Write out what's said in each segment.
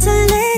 to live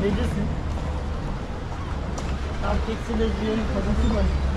necesin? Erkeksi lezbiyenin kadısı var.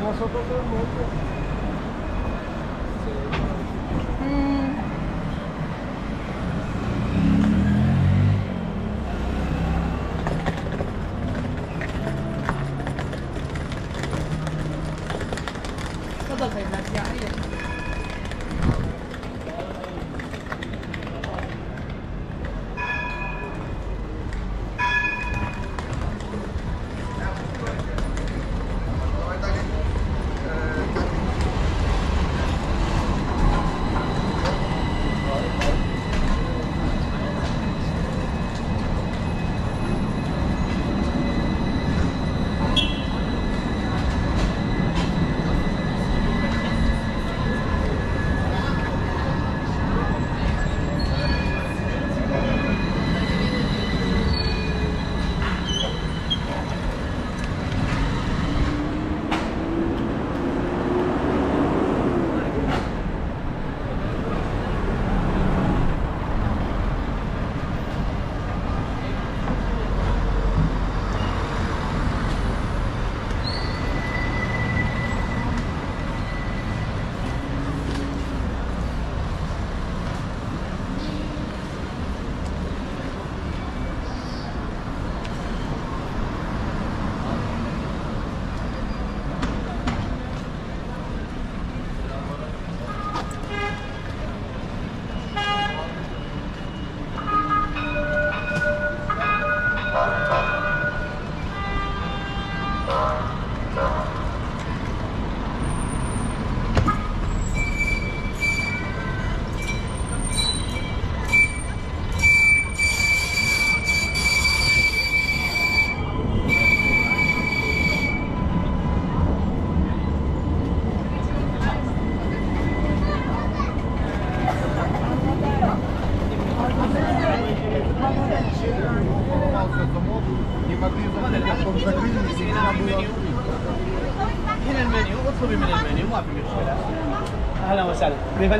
nós soltamos.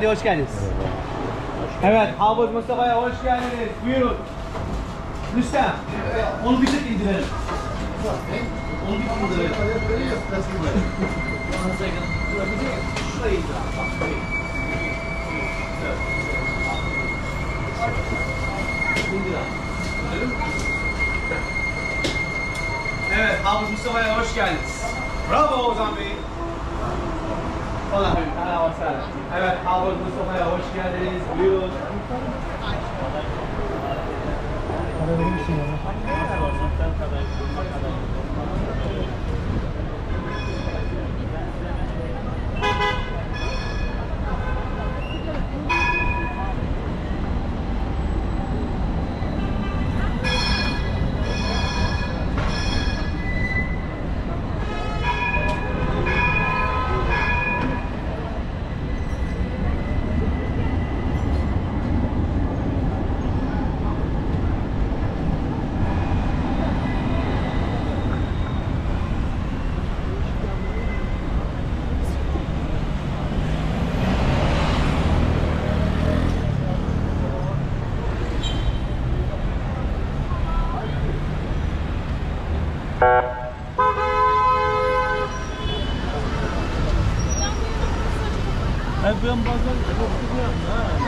Beyefendi hoş geldiniz evet Hafız Mustafa'ya hoş geldiniz buyurun Rüstem onu bir tık indirelim onu bir tık indirelim Şurayı. İndirelim? Evet, Hafız Mustafa'ya hoş geldiniz. Bravo Ozan Bey. Hola, merhaba Sara. Evet, Harvard Mustafa'ya hoş geldiniz. Buyurun. Para verir misin ya? Merhaba, zaten kadar. Ben bazen yoktum ya.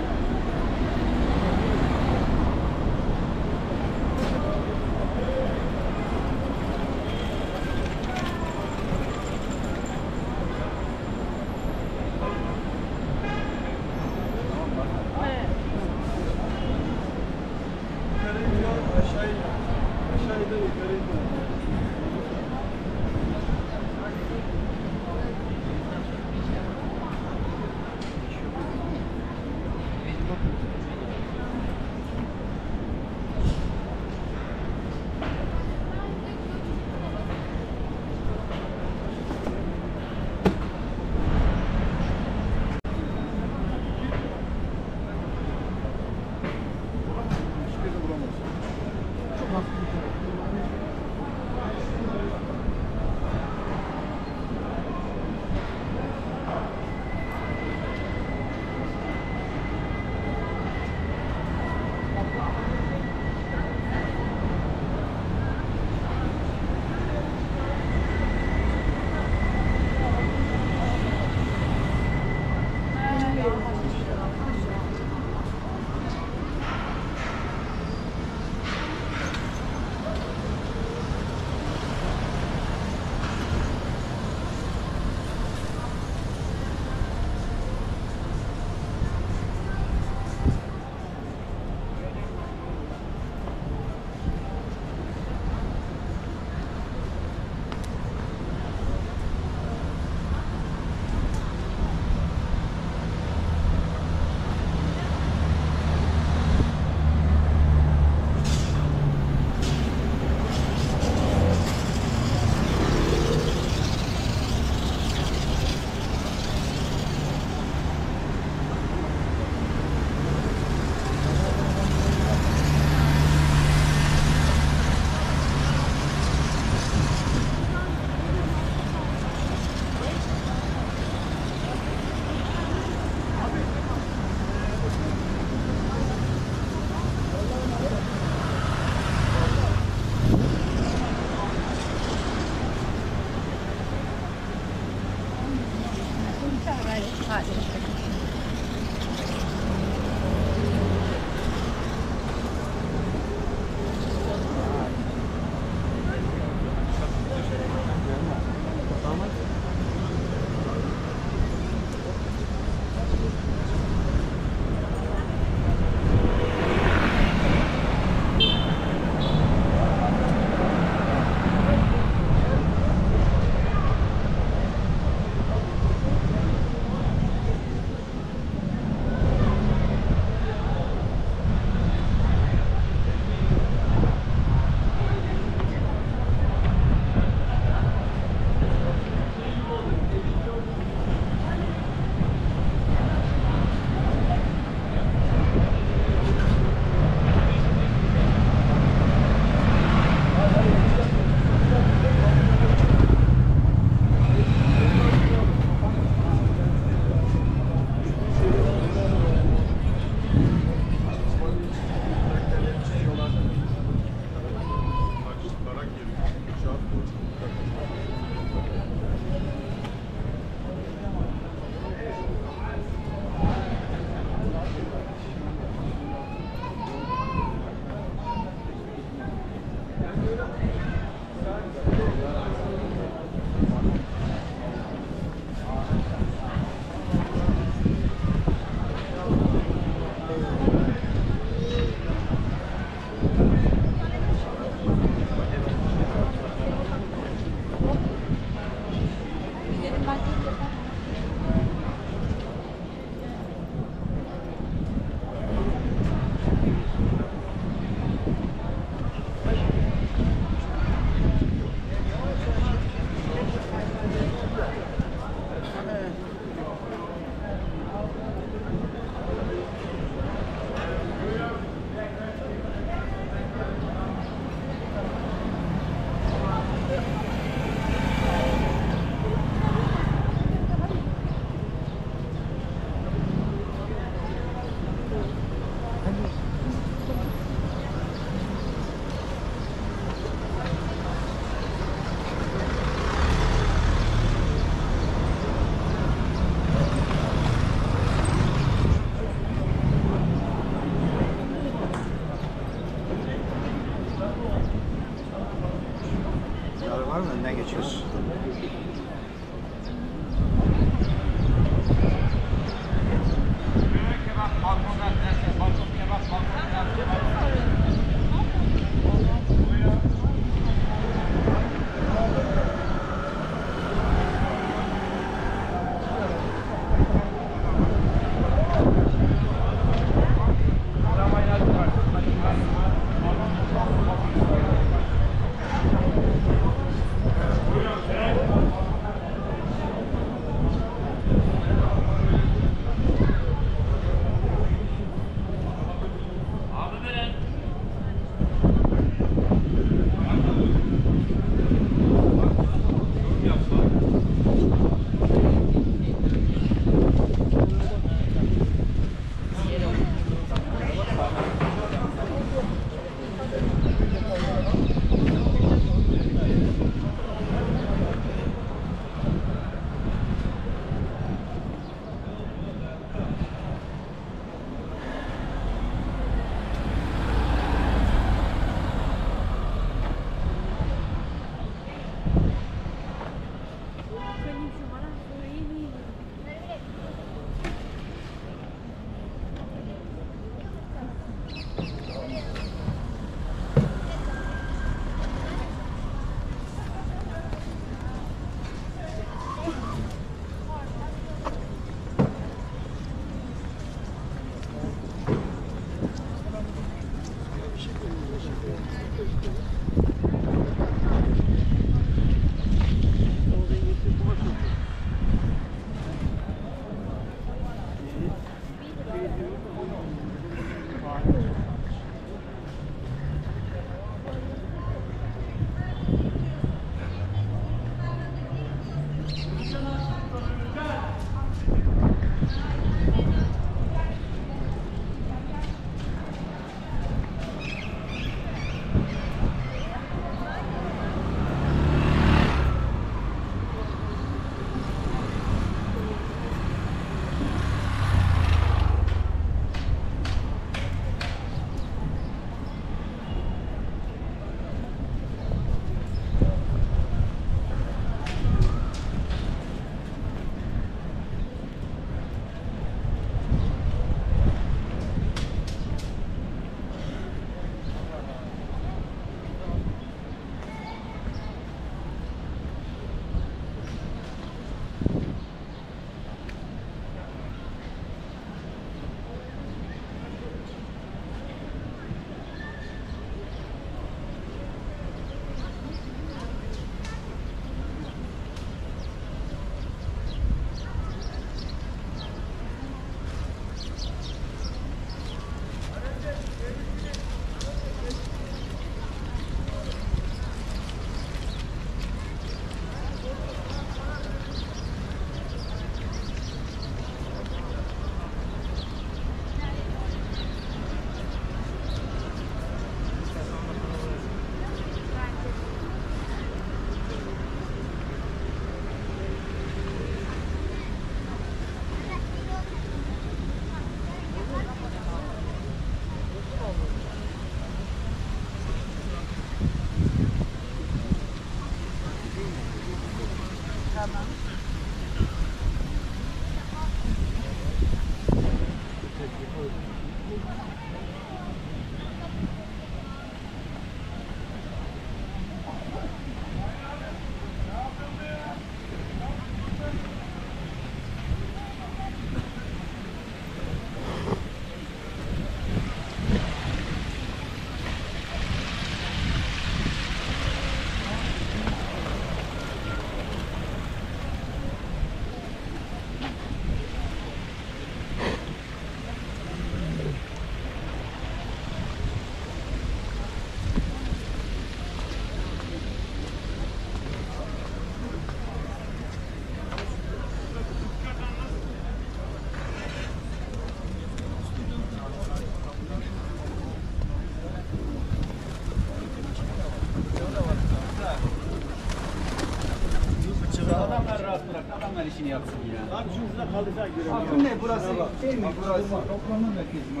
İşini yapsın ya. Abi şurada kalacak göre. Bakın ne burası? Değil mi? Burası. Toplanma merkezi mi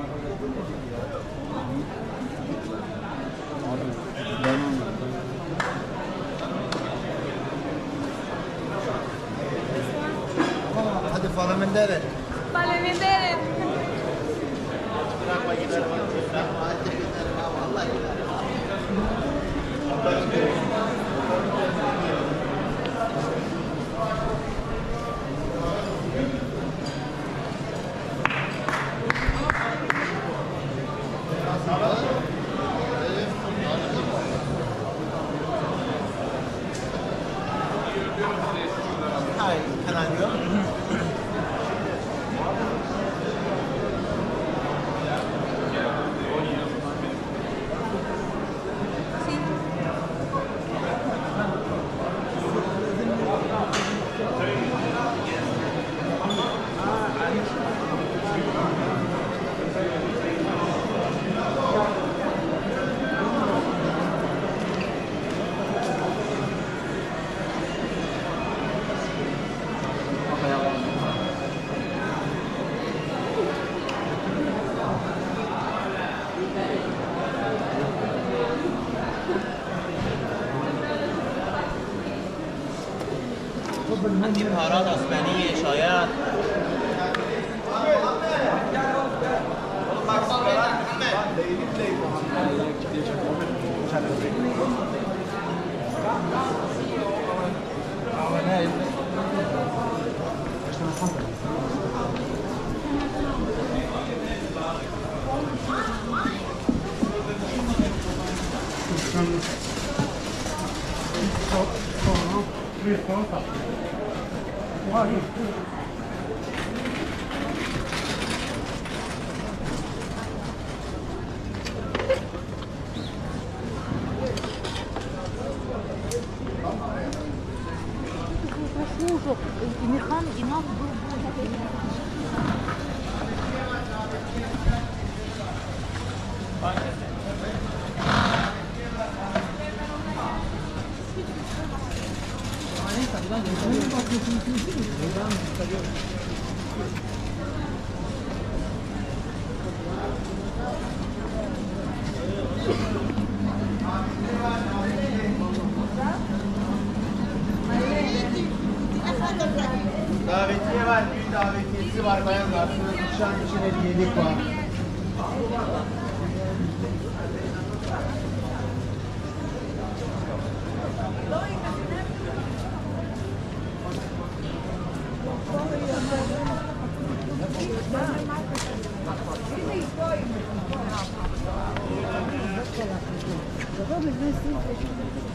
Hadi 하나요? انتشارات اسمانيه شايات Thank you. 不好意 Davetiye var, düğün davetiyesi var bayanlar. Nişan için hediyelik var.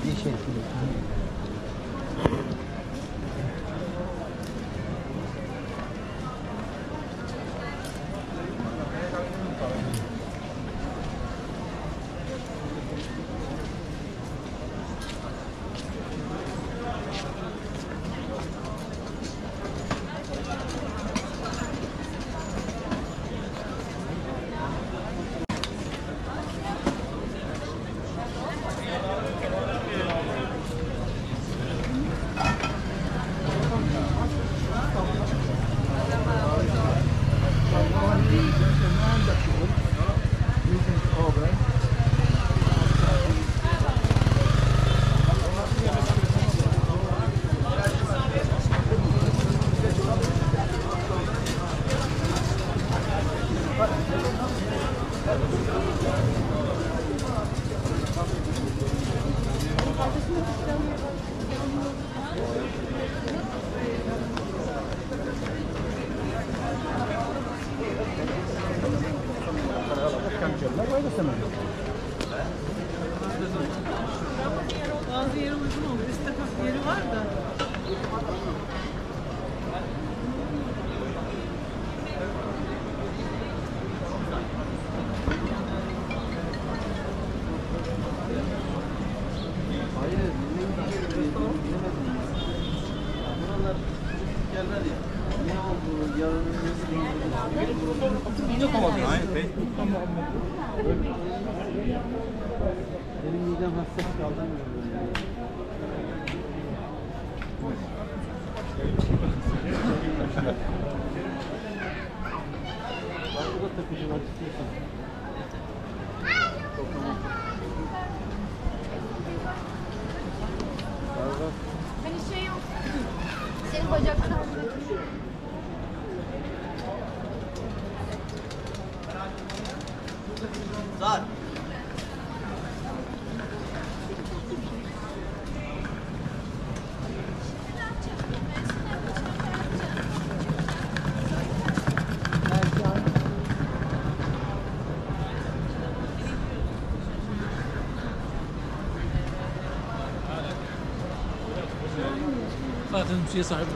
Yeşil. Benim midem hassas kaldı. Zaten bir şeye sahip